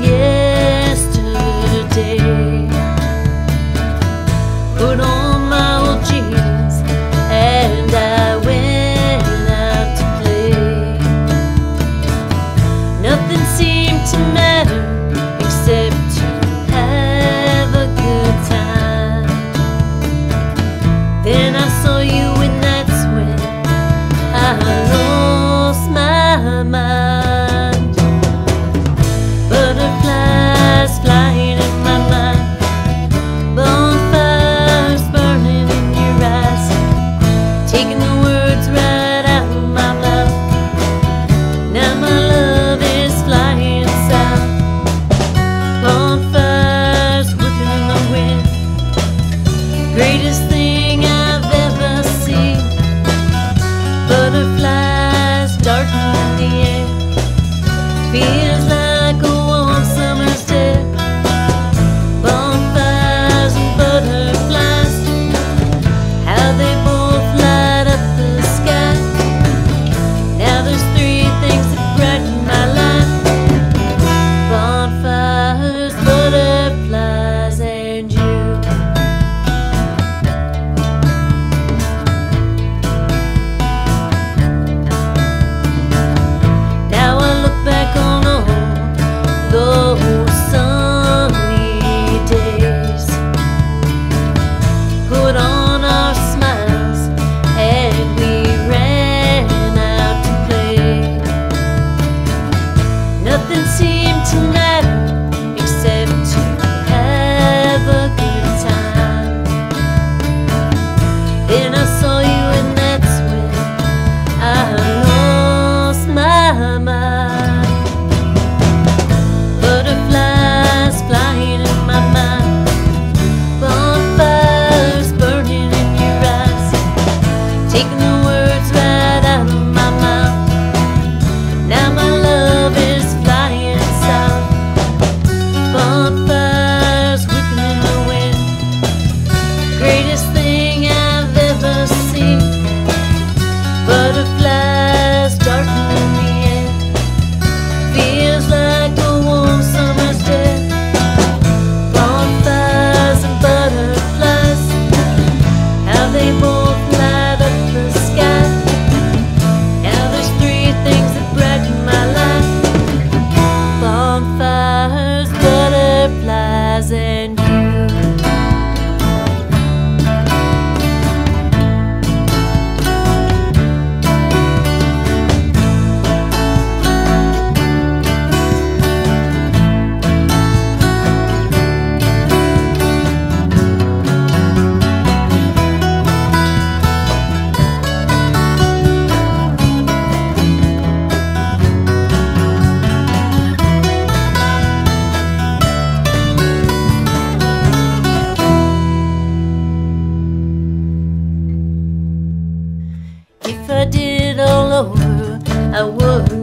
it greatest thing did all over, I would.